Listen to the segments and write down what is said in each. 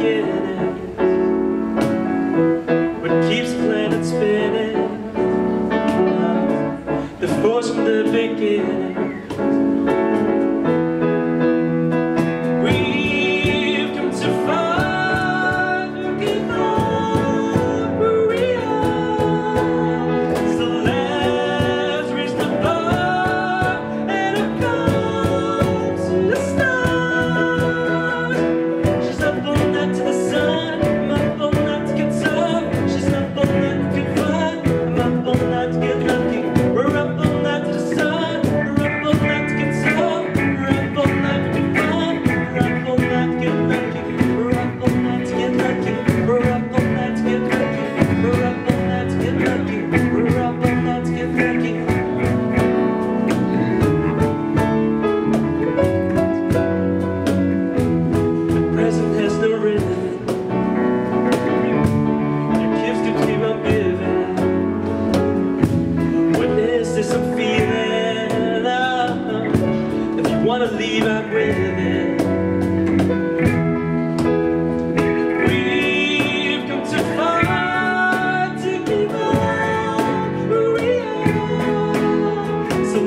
get it. keep up. We've come too far to up who we are. So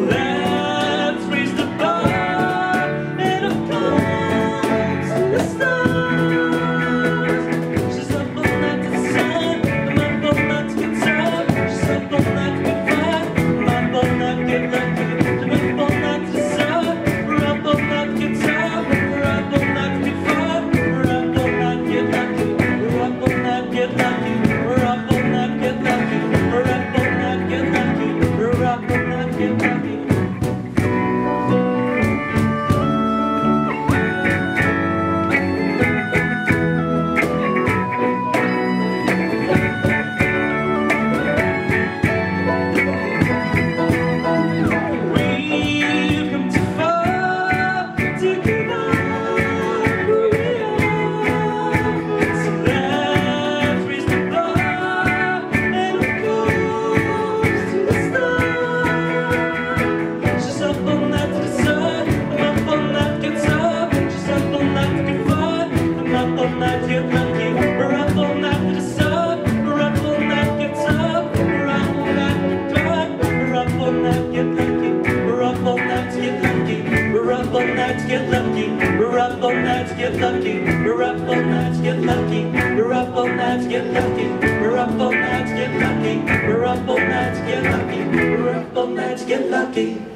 lucky, we're up all night get lucky, we're up all night get lucky, we're up all night get lucky, we're up all night get lucky.